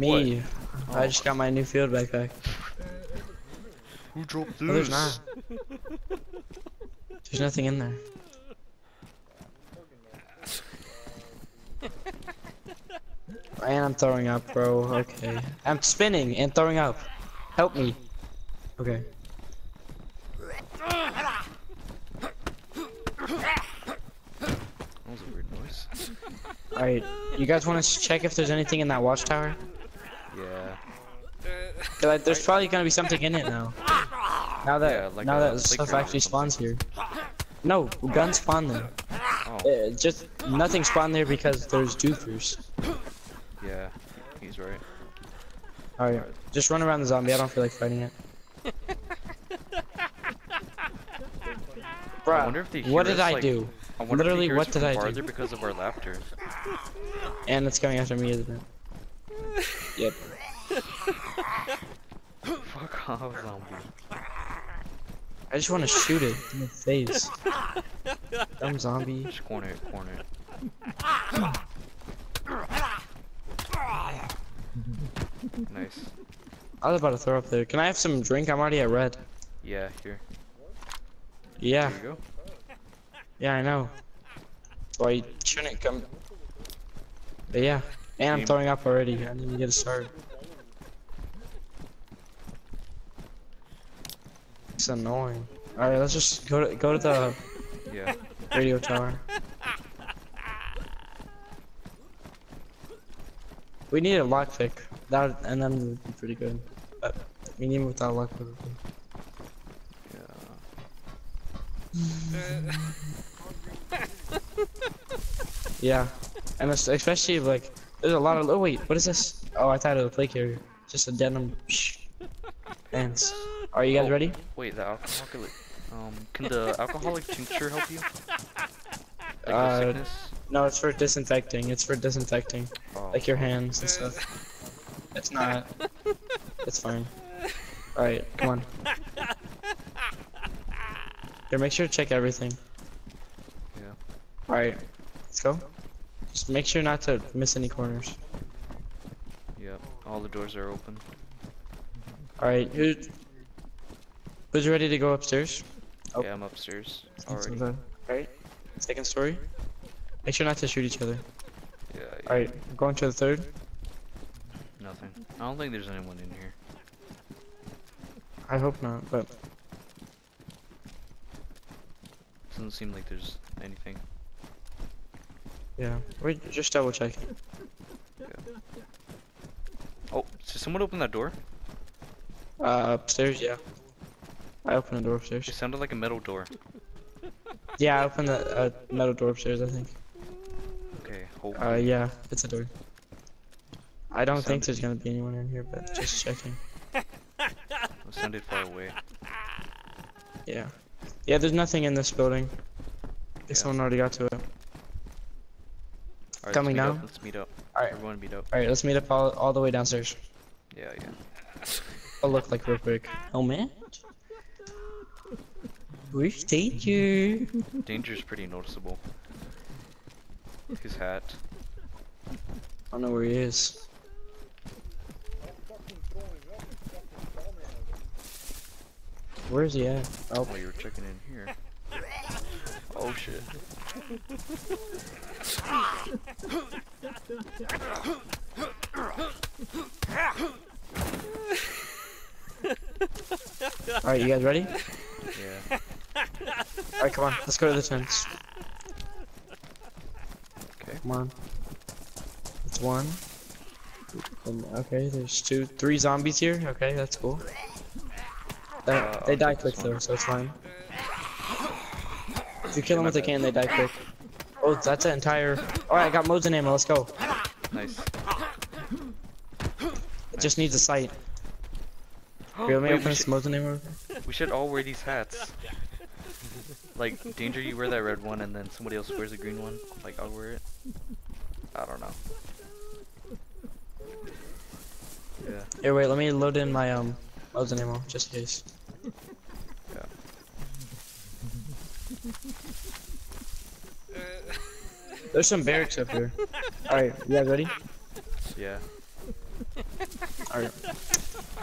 Me. I just got my new field backpack. Who dropped oh, this? No, there's not. There's nothing in there. And I'm throwing up, bro. Okay. I'm spinning and throwing up. Help me. Okay. That was a weird noise. Alright. You guys want to check if there's anything in that watchtower? Yeah. 'Cause, Like, there's probably gonna be something in it now. Now that Yeah, like now a that playground stuff actually spawns here. No, guns spawn there. Oh, Uh, just nothing spawned there because there's jukers. yeah. He's right. Alright, just run around the zombie. I don't feel like fighting it. I wonder if they Bruh, what did us, I like- do? I Literally, if they hear what did I do? because of our laughter. And it's coming after me, isn't it? Yep. Fuck oh, zombie. I just want to shoot it in the face. Dumb zombie. Just corner it, corner it. Nice. I was about to throw up there. Can I have some drink? I'm already at red. Yeah, here. Yeah, There you go. yeah, I know. Why you shouldn't come? But yeah, and I'm throwing up already. I need to get a start. It's annoying. All right, let's just go to go to the Yeah. radio tower. We need a lockpick. That and then would be pretty good. But we need without lockpick. Yeah. Yeah, and especially if, like there's a lot of. Oh wait, what is this? Oh, I thought it was a plate carrier. Just a denim. Shh. Ants. Are you guys Oh. ready? Wait, the alcoholic. Um, can the alcoholic tincture help you? Like Uh? No, it's for disinfecting. It's for disinfecting, Oh, like your hands and stuff. It's not. It's fine. All right, come on. Here, make sure to check everything. Yeah. All right, let's go. Just make sure not to miss any corners. Yep. All the doors are open. All right, who, who's ready to go upstairs? Oh. Yeah, I'm upstairs Let's already. do. Alright, second story. Make sure not to shoot each other. Yeah, yeah. Alright, going to the third. Nothing. I don't think there's anyone in here. I hope not, but Doesn't seem like there's anything. yeah. Wait, just double checking. Oh, did someone open that door? Uh, upstairs, yeah. I opened the door It upstairs. sounded like a metal door. Yeah, I opened the uh, metal door upstairs, I think. Okay, hope. Uh, yeah, it's a door. I don't think there's gonna be anyone in here, but just checking. It sounded far away. Yeah. Yeah, there's nothing in this building. Yeah. If someone already got to it. Alright, Coming let's meet down? Up. Let's meet up. Alright, Everyone meet up. alright, let's meet up all, all the way downstairs. Yeah, yeah. I'll look like real quick. Oh man. Where's danger? Danger's pretty noticeable. His hat. I don't know where he is. Where is he at? Oh, Oh, you were checking in here. Oh shit. alright, you guys ready? Come on, let's go to the tents. Okay. Come on. It's one. And, okay, there's two, three zombies here. Okay, that's cool. Uh, Uh, they die quick though, so it's fine. If you kill them with a can, they die quick. Oh, that's an entire. Alright, I got modes and ammo. Let's go. Nice. It just needs a sight. Here, let me Wait, open we, this should, modes and ammo. we should all wear these hats. Like, Danger, you wear that red one, and then somebody else wears a green one. Like, I'll wear it. I don't know. Yeah. Here, wait, let me load in my um modes and ammo just in case. Yeah. There's some barracks up here. Alright, you guys ready? Yeah. Alright.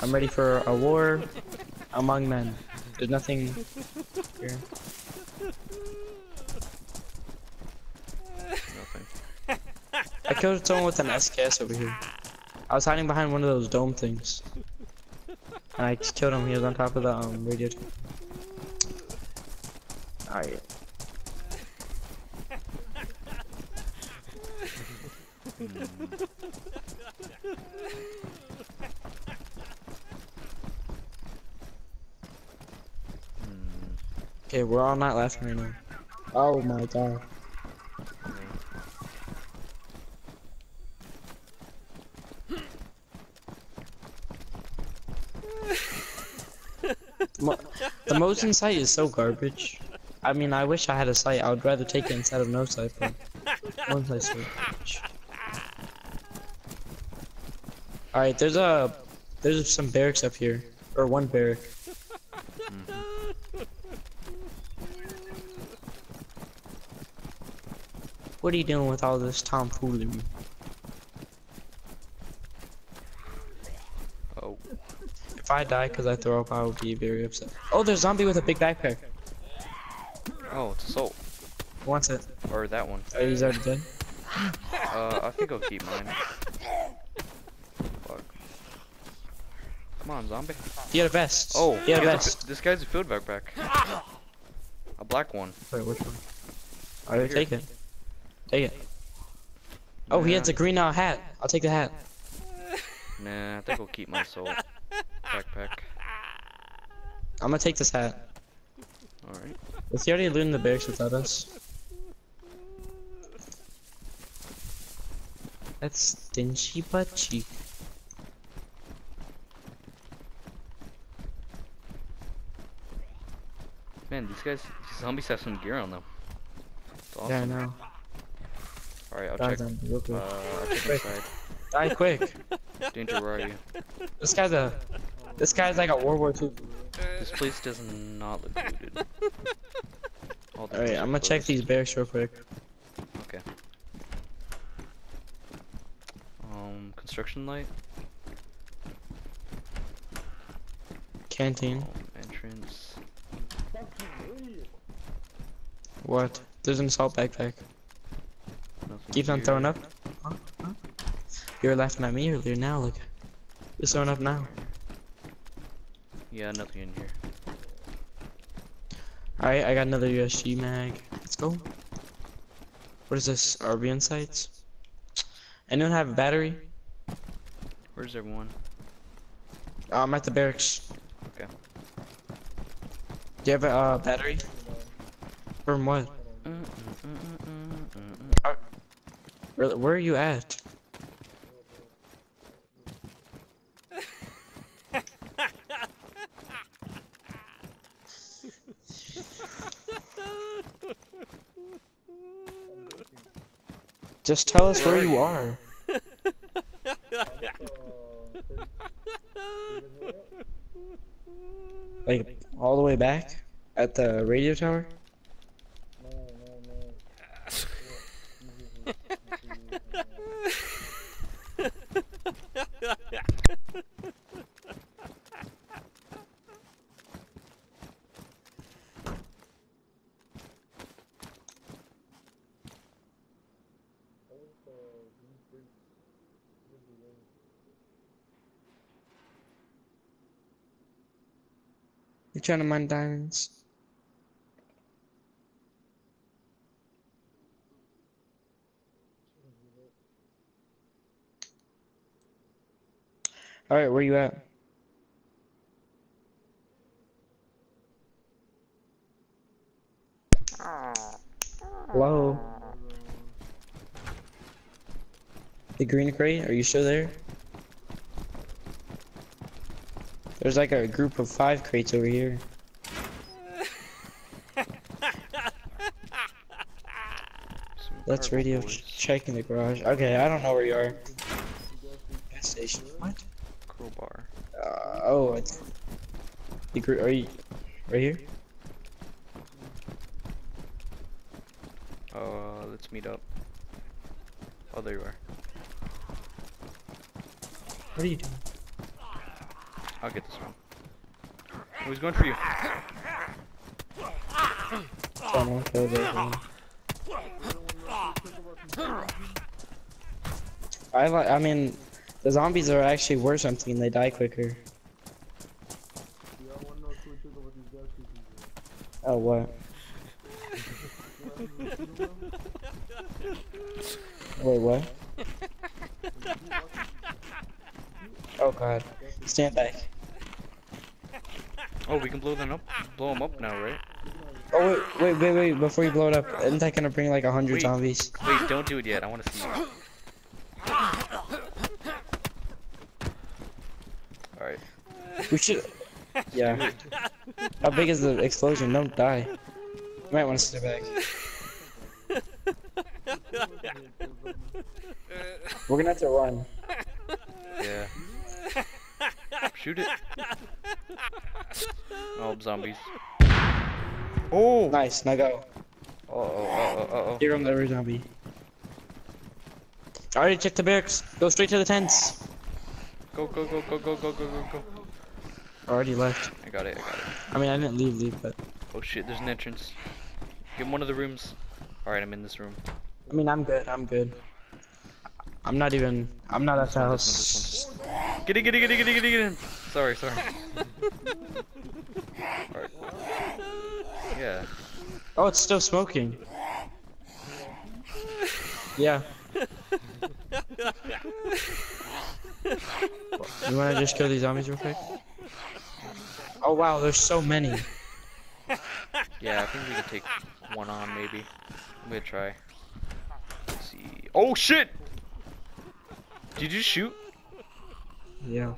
I'm ready for a war among men. There's nothing here. Nothing. I killed someone with an SKS over here. I was hiding behind one of those dome things. And I just killed him. He was on top of the um, radio. Alright. Hmm. Okay, we're all not laughing right now. Oh my god. The Mosin sight is so garbage. I mean, I wish I had a sight. I would rather take it instead of no sight, but one sight's so garbage. Alright, there's a there's some barracks up here. Or one barrack. What are you doing with all this tomfoolery? Oh. If I die because I throw up, I will be very upset. Oh, there's a zombie with a big backpack. Oh, it's assault. Who wants it? Or that one. Oh, he's already dead. Uh, I think I'll keep mine. Fuck. Come on, zombie. He had a vest. Oh, he had a has a this guy's a field backpack. A black one. Wait, which one? Alright, Here. take it. Take it. Oh, he has a green uh, hat. I'll take the hat. Nah, I think I'll keep my soul backpack. I'm gonna take this hat. Alright. Is he already looting the barracks without us? That's stingy butt cheek. Man, these guys, these zombies have some gear on them. It's awesome. Yeah, I know. Alright, I'll Die check. real Uh, quick. I'll check inside. Die quick. Danger, where are you? This guy's a. This guy's like a World War II. This place does not look looted. Alright, I'm gonna check these barracks real quick. Okay. Um, construction light. Canteen. Um, entrance. What? There's an assault backpack. Nothing Keeps on throwing up. Huh? Huh? You were laughing at me earlier. Now look. You're throwing up now. Yeah, nothing in here. Alright, I got another USG mag. Let's go. What is this? RBN sites? Anyone have a battery? Where's everyone? Uh, I'm at the barracks. Okay. Do you have a uh, battery? From what? Mm, mm, mm, mm, mm, mm. Where, where are you at? Just tell us where you are. Like all the way back at the radio tower? You trying to mine diamonds? Alright, where you at? Hello? The green crate, are you still there? There's like a group of five crates over here. Let's radio boys. check in the garage. Okay, I don't know where you are. Gas station. What? Crowbar. Uh, oh, it's the group. Are you right here? Uh, let's meet up. Oh, there you are. What are you doing? I'll get this one. Oh, he's going for you. I like. I mean, the zombies are actually worse. I'm thinking they die quicker. Oh what? Wait, what? Oh god. Stand back. Oh, we can blow them up. Blow them up now, right? Oh wait, wait, wait, wait! Before you blow it up, isn't that gonna bring like a hundred zombies? Wait, don't do it yet. I want to see you. Alright. We should. Yeah. How big is the explosion? Don't die. You might want to stay back. We're gonna have to run. Yeah. Shoot it. Oh, zombies. Oh! Nice. Now go. Uh oh, uh oh, uh oh. Here comes every zombie. Alright, check the barracks. Go straight to the tents. Go, go, go, go, go, go, go, go, go. Already left. I got it, I got it. I mean, I didn't leave, leave, but Oh shit, there's an entrance. Get in one of the rooms. Alright, I'm in this room. I mean, I'm good. I'm good. I'm not even. I'm not at the house. Get in, get in, get in, get in, get in, get in. Sorry, sorry. Alright. Yeah. Oh, it's still smoking. Yeah. You wanna just kill these zombies real quick? Oh wow, there's so many. Yeah, I think we can take one on, maybe. I'm gonna try. Let's see. Oh shit! Did you shoot? Yeah.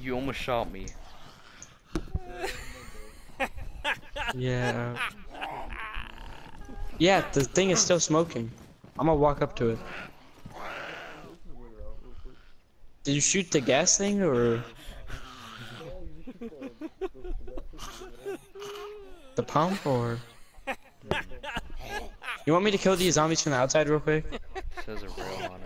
You almost shot me. Yeah. Yeah, the thing is still smoking. I'm gonna walk up to it. Did you shoot the gas thing or the pump or? You want me to kill these zombies from the outside real quick? says a on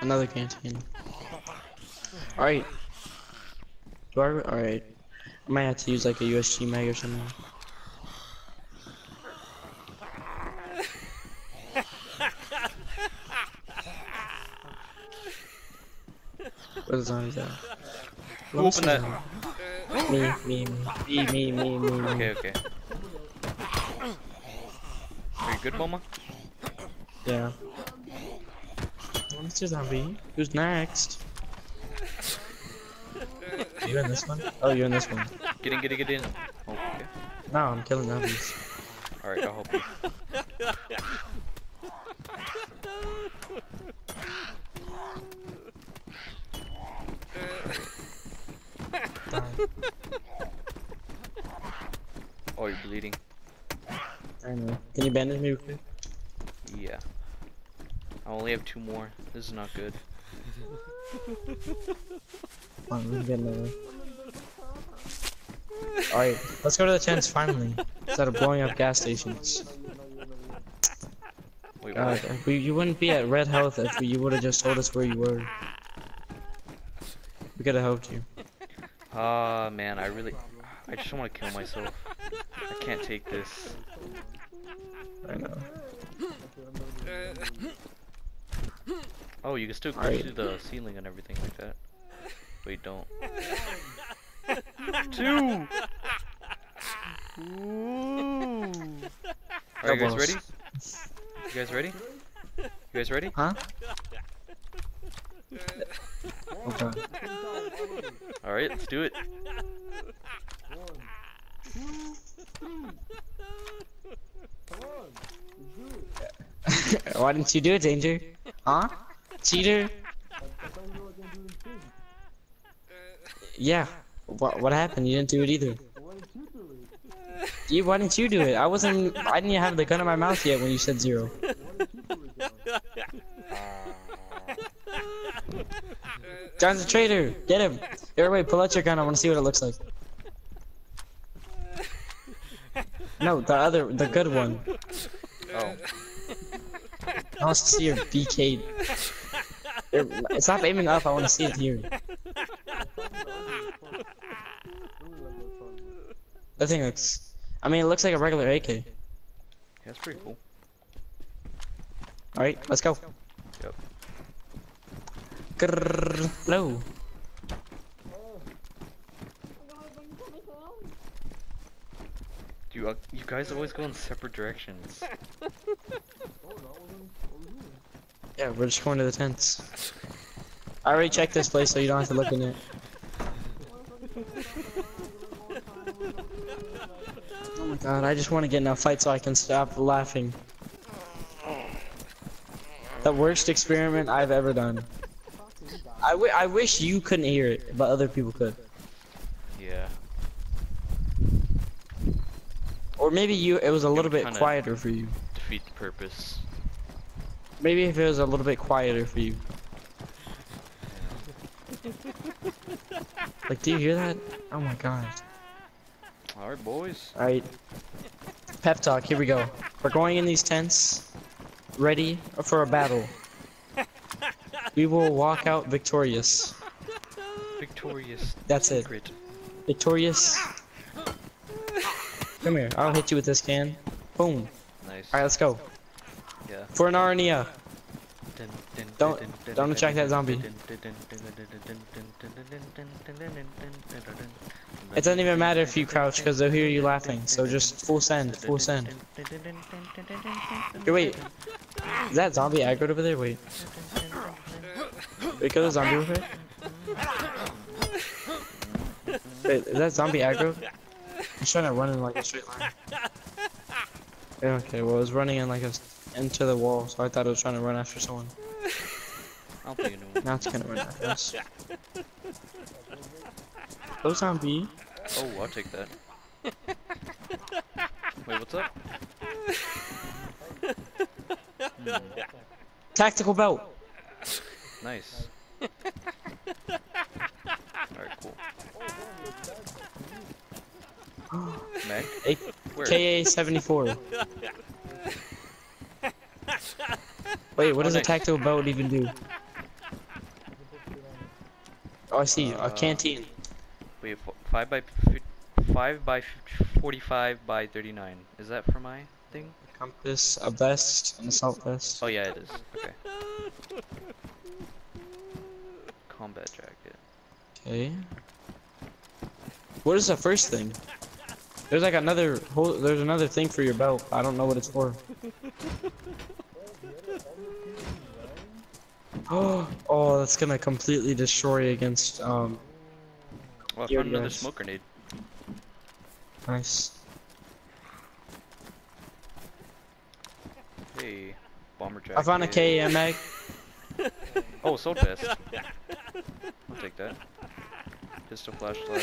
Another canteen. Alright. Do I? Alright. I might have to use like a USG mag or something. Where the zombies at? Who opened that? Me, me, me, me, me, me, me. Okay, okay. Are you good, Boma? Yeah. What's your zombie? Who's next? you in this one? Oh, you're in this one. Get in, get in, get in. Oh, okay. No, I'm killing zombies. Alright, I'll help you. Die. Oh, you're bleeding. I know. Can you bandage me real quick? Yeah. I only have two more. This is not good. Come on, we can. Alright, let's go to the tents finally. Instead of blowing up gas stations. Wait, God, we, you wouldn't be at red health if you would have just told us where you were. We could have helped you. Ah, man, I really... I just want to kill myself. I can't take this. I know. Oh, you can still go Alright. through the ceiling and everything like that. Wait, don't. Two! Ooh. Are you guys ready? You guys ready? You guys ready? Huh? Okay. Alright, let's do it. Why didn't you do it, Danger? Huh? Cheater? Yeah. What what happened? You didn't do it either. Why didn't you do it? I wasn't I didn't even have the gun in my mouth yet when you said zero. John's a traitor. Get him. Wait. Pull out your gun. I want to see what it looks like. No, the other, the good one. Oh, I want to see your BK. Here, Stop aiming up. I want to see it here. That thing looks. I mean, it looks like a regular AK. yeah, that's pretty cool. All right, let's go. Yep. Grrr, Hello. You uh, you guys always go in separate directions. Yeah, we're just going to the tents. I already checked this place, so you don't have to look in it. Oh my god, I just want to get in a fight so I can stop laughing. The worst experiment I've ever done. I, I wish you couldn't hear it, but other people could. Yeah. Or maybe you it was a little bit quieter for you. Defeat the purpose. Maybe if it was a little bit quieter for you. Like, do you hear that? Oh my god. All right, boys. Alright. Pep talk, here we go. We're going in these tents, ready for a battle. We will walk out victorious. Victorious. That's it. Victorious. Come here, I'll hit you with this can. Boom. Nice. Alright, let's go. Yeah. For Narnia. Don't don't attack that zombie. It doesn't even matter if you crouch because they'll hear you laughing. So just full send, full send. Wait. Is that zombie aggro over there? Wait. Wait, it zombie over there? Wait, is that zombie aggro? He's trying to run in like a straight line. Okay, well, it's running in like a into the wall, so I thought it was trying to run after someone. I'll be annoying. Now it's gonna run after us. Close on B. Oh, I'll take that. Wait, what's up? Hmm. Tactical belt! Nice. Alright, cool. Meg? KA 74. Wait, what does a tactical belt even do? Oh, I see. A Uh, canteen. Wait, f- 5 by 5 by 45 by 39. Is that for my thing? Compass, a vest, an assault vest. Oh yeah, it is. Okay. Combat jacket. Okay. What is the first thing? There's like another whole. There's another thing for your belt. I don't know what it's for. Oh, oh, that's gonna completely destroy against. Um, Oh, I found another guys. smoke grenade. nice. Hey, bomber jacket. I found a KM mag. Oh, assault vest. I'll take that. Pistol flashlight.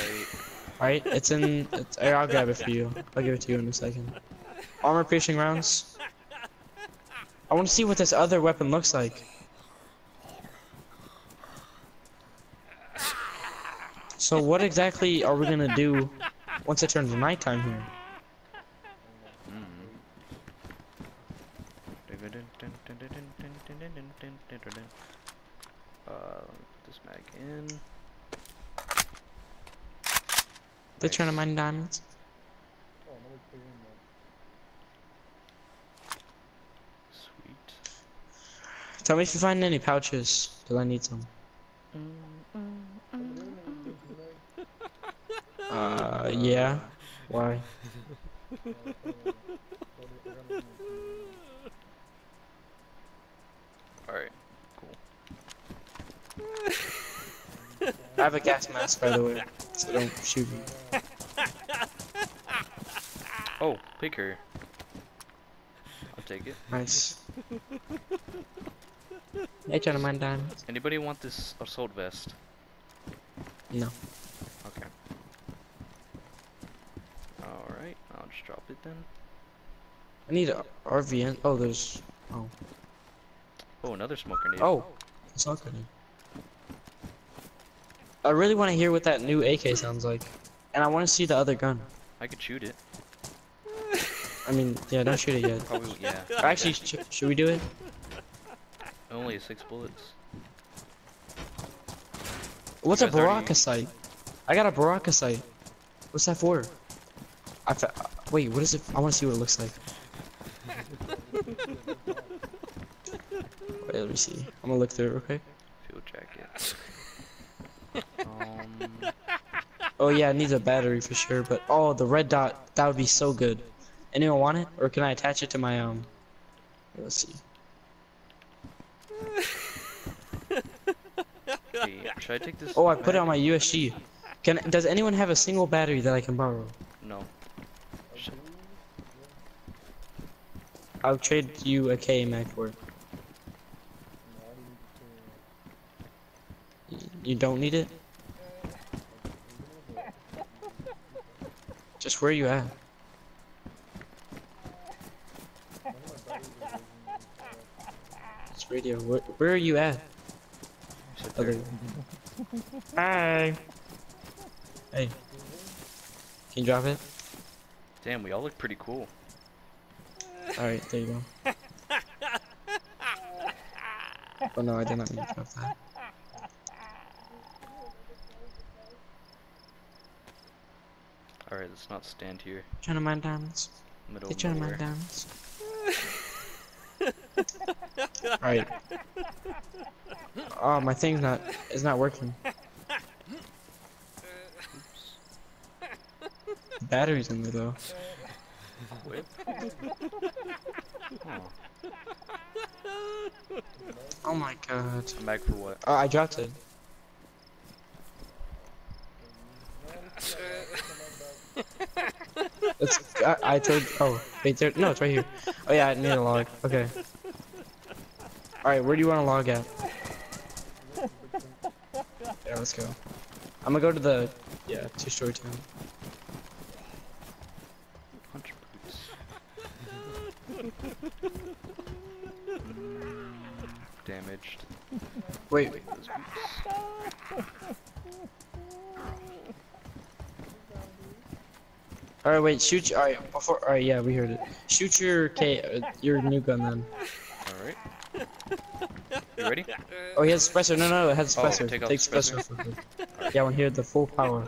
Alright, it's in. It's, I'll grab it for you. I'll give it to you in a second. Armor piercing rounds. I want to see what this other weapon looks like. So what exactly are we gonna do once it turns nighttime here? Uh, this mag in. They trying to mine diamonds? Sweet. Tell me if you find any pouches, cause I need some. Uh, yeah. Why? Alright, cool. I have a gas mask, by the way, so don't shoot me. Oh, pig hair. I'll take it. Nice. They trying to diamonds? Anybody want this assault vest? No. Okay. Alright, It then. I need a RVN. Oh, there's. Oh. Oh, another smoke grenade. Oh. It's not good. I really want to hear what that new AK sounds like, and I want to see the other gun. I could shoot it. I mean, yeah, don't shoot it yet. Probably, yeah. Or actually, sh should we do it? Only six bullets. What's a You guys already- Baraka sight? I got a Baraka sight. What's that for? I fa wait, what is it? I want to see what it looks like. Wait, let me see. I'm gonna look through it, okay? Field jacket. um, Oh yeah, it needs a battery for sure, but oh, the red dot, that would be so good. Anyone want it? Or can I attach it to my, um, let's see. hey, should I take this? Oh, I put it on my USG. Can, does anyone have a single battery that I can borrow? No. I'll trade you a K Mac for it. You don't need it? Just where are you at? It's radio. Where, where are you at? sit there. Other. Hi. Hey. Can you drop it? Damn, we all look pretty cool. Alright, there you go. Oh no, I did not mean to drop that. Alright, let's not stand here. Trying to mine diamonds. Middle They of trying to mine diamonds. Alright. Oh, my thing's not, it's not working. Battery's in there though. Whip? Oh, Oh my god. I'm back for what? Oh, I dropped it. It's, I, I told, oh, wait, there, no, it's right here. Oh yeah, I need a log, okay. Alright, where do you want to log at? Yeah, let's go. I'm gonna go to the, yeah, two-story town. Wait, Those boots. alright, wait, shoot, your- alright, before, alright, yeah, we heard it. Shoot your K, uh, your new gun then. Alright. You ready? Oh, he has suppressor, no, no, it has Oh, suppressor. take out Take suppressor. suppressor. for good. Yeah, I want to hear the full power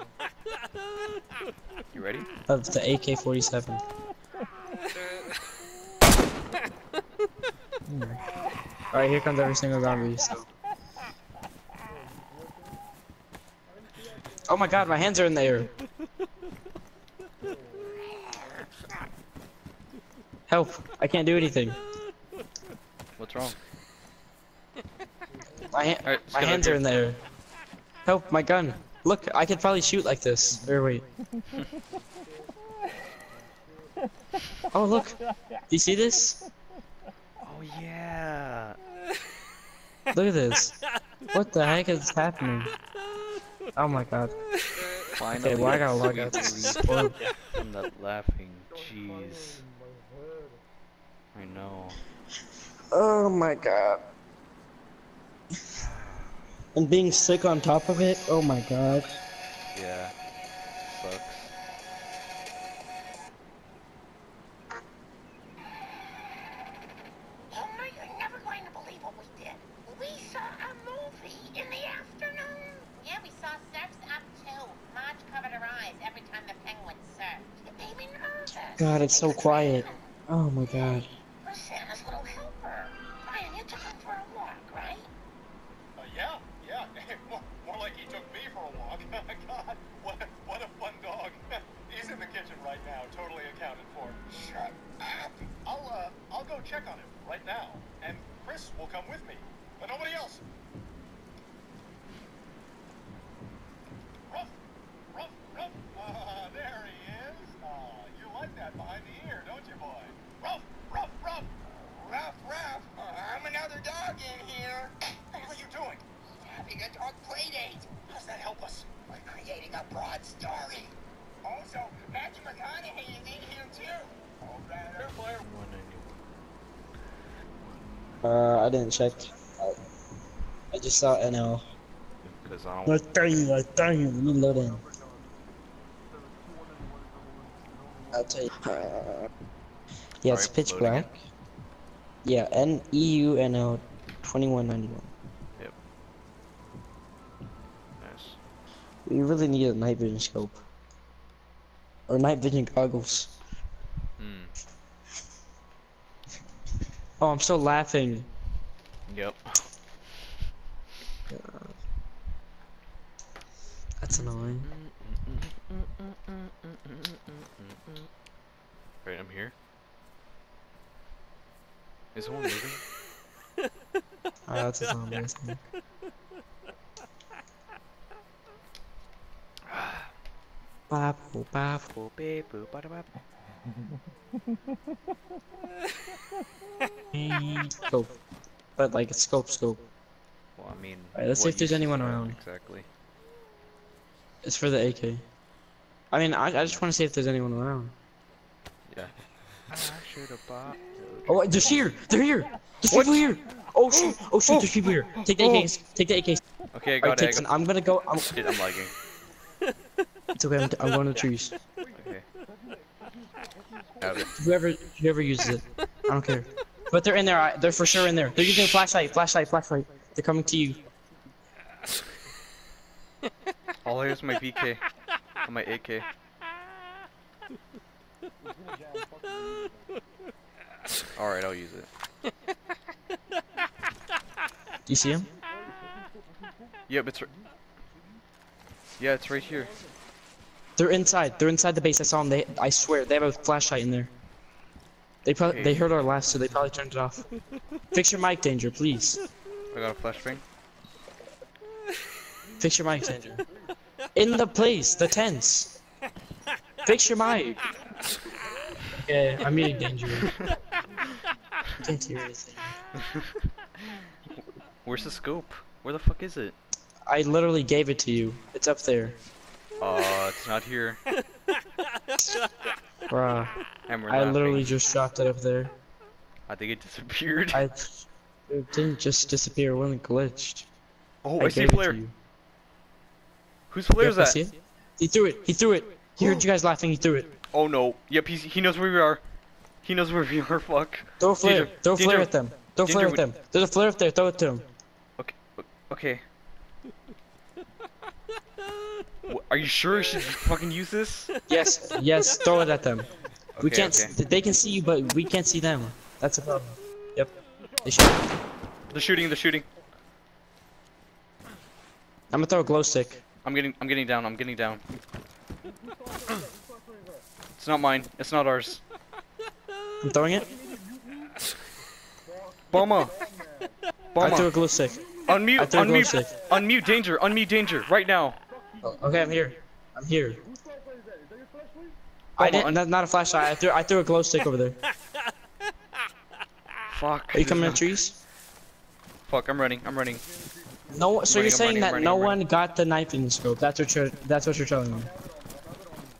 You ready? of the AK-47. Alright, here comes every single zombie, so. My god, my hands are in the air. Help, I can't do anything. What's wrong? My, ha Alright, my hands are in the air. Help, my gun. Look, I could probably shoot like this. Or wait. Oh look, do you see this? Oh yeah. Look at this. What the heck is happening? Oh my god. Finally. Okay, well I gotta log out. This is relieved horrible. from that laughing. Jeez. I know. Oh my god. And being sick on top of it, oh my god. Yeah. God, it's so quiet. Oh my god. We're Santa's little helper. Brian, you took him for a walk, right? Uh, yeah, yeah. more, more like he took me for a walk. God, what a, what a fun dog. He's in the kitchen right now, totally accounted for. Shut up. I'll uh, I'll go check on him right now, and Chris will come with me, but nobody else. Ruff, ruff, ruff. Ah, there he is. Ah, you like that behind the ear, don't you, boy? Ruff, ruff, ruff. Ruff, ruff. I'm another dog in here. What are you doing? Having a dog play date. How's that help us? We're creating a broad story. Also, Matthew McConaughey is in here too. Oh, rather. One Uh, I didn't check. I, I just saw NL. Cause I don't. Let's turn you, let's you, reload in. I'll tell you. Uh, yeah, it's Alright, pitch loading black. Yeah, N E U N O, twenty one ninety one. Yep. Nice. We really need a night vision scope. Or night vision goggles. Hmm. Oh, I'm still laughing. Yep. That's annoying. Right, I'm here. Is someone moving? Ah, that's a zombie. I think. Babu, babu. Scope. But like a scope scope. Well, I mean. Alright, let's see if there's anyone around. Exactly. It's for the AK. I mean, I, I just want to see if there's anyone around. Yeah. I should have bought. Oh, they're here! They're here! There's What? people here! Oh, oh, oh shoot! Oh shoot! There's people here! Oh. Take the AKs! Take the AKs! Okay, I Alright, got it. I Tixon, got... I'm gonna go. I'm, Shit, I'm lagging. it's okay. I'm, I'm going to trees. Okay. Have it. Whoever whoever uses it, I don't care. But they're in there. I- They're for sure in there. They're using flashlight. Flashlight. Flashlight. They're coming to you. Oh, here's my BK. On my AK. Alright, I'll use it. Do you see him? Yep, it's. Yeah, it's right here. They're inside. They're inside the base. I saw them. They. I swear they have a flashlight in there. They probably they heard our laugh, so they probably turned it off. Fix your mic, danger, please. I got a flashbang. Fix your mic, danger. In the place, the tents. Fix your mic. Okay, I'm meeting danger. I can't hear anything. Where's the scope? Where the fuck is it? I literally gave it to you. It's up there. Uh, it's not here. Bruh. And we're I laughing. literally just dropped it up there. I think it disappeared. I. It didn't just disappear. It wasn't glitched. oh, I, see a gave it to flare. you. Whose flare is Yep, I that? it. He threw it. He threw it. He heard you guys laughing. He threw it. Oh no. Yep, he's, he knows where we are. He knows where we are. Fuck. Throw a flare. Danger, Throw a flare at them. Throw a flare at them. There's a flare up there. Throw it to them. Okay. Okay. Are you sure should fucking use this? Yes. Yes. Throw it at them. we can't. okay. they can see you, but we can't see them. That's a problem. Yep. They should. The shooting. The shooting. I'm gonna throw a glow stick. I'm getting. I'm getting down. I'm getting down. It's not mine. It's not ours. I'm throwing it. Bomba. I threw a glow stick. Unmute. I threw a glow Unmute. stick. Unmute. Danger. Unmute. Danger. Right now. Oh, okay, I'm here. I'm here. I didn't. un- Not, not a flashlight. I threw. I threw a glow stick over there. Fuck. Are you coming in not- trees? Fuck. I'm running. I'm running. No. So you're saying running, that no running, I'm one got the knifing scope? That's what you're. That's what you're telling me.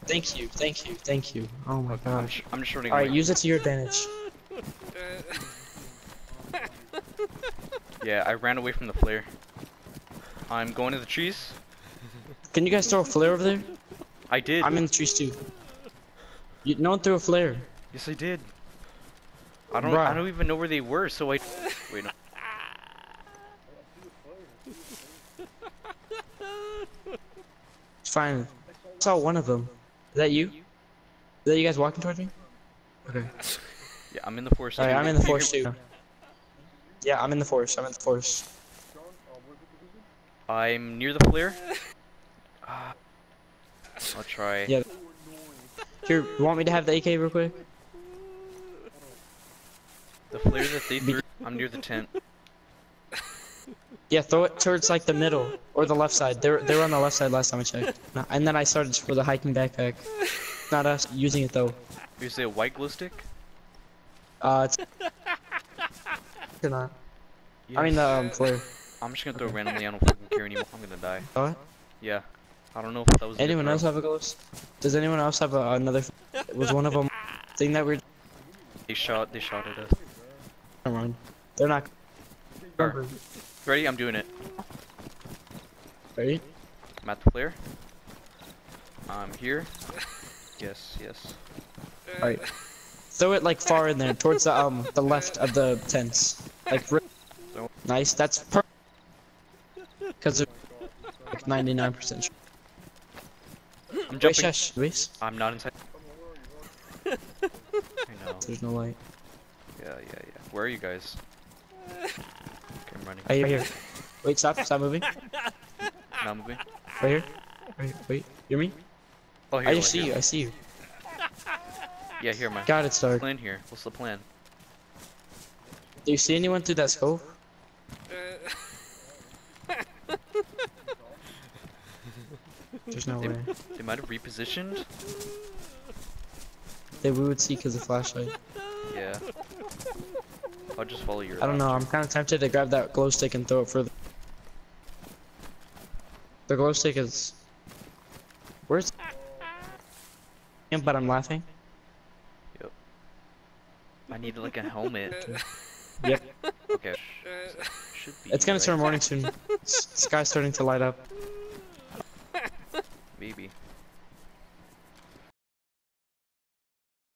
Thank you. Thank you. Thank you. Oh my gosh. I'm just running. All right, use it to your advantage. Yeah, I ran away from the flare. I'm going to the trees. Can you guys throw a flare over there? I did. I'm in the trees too. You, no one threw a flare. Yes, I did. I don't. I don't even know where they were. So I. Wait. No. It's fine. I saw one of them. Is that you? Is that you guys walking towards me? Okay. Yeah, I'm in the forest. Alright. I'm in the forest too. Yeah, I'm in the forest. I'm in the forest. I'm near the flare. Ah. I'll try. Yeah. Here, you want me to have the AK real quick? The flare that they threw. I'm near the tent. Yeah, throw it towards like the middle or the left side. They were they were on the left side last time I checked. And then I started for the hiking backpack. Not us using it though. You it a white glow stick? Uh, it's or not. I mean the um, Yes. flare. I'm just gonna throw randomly. I don't fucking care anymore. I'm gonna die. What? Yeah. I don't know if that was. Anyone else have a ghost? Does anyone else have a, another? Was one of them thing that we're? They shot. They shot at us. Never mind. They're not. Alright. Ready? I'm doing it. Right? I'm at the flare. I'm here. Yes, yes. Alright. Throw it like far in there, towards the um the left of the tents. Like So- nice. That's per. Because like 99% sure. I'm Wait, jumping. shush, Luis. I'm not inside. I know. There's no light. Yeah, yeah, yeah. Where are you guys? Okay, I'm running. Right here, here. Wait, stop, stop moving. Not moving. Right here. Right, wait, hear me? Oh, here. I one, see here. you, I see you. Yeah, here, man. God, it's dark. Plan here. What's the plan? Do you see anyone through that scope? Uh. There's no They- way. They might have repositioned. They we would see because of flashlight. Yeah. I'll just follow your. I don't know. I'm kind of tempted to grab that glow stick and throw it further. The glow stick is. Where's? Yeah, but I'm laughing. Yep. I need like a helmet. Yep. Okay. Should be. It's gonna right? start morning soon. S- Sky's starting to light up. Maybe.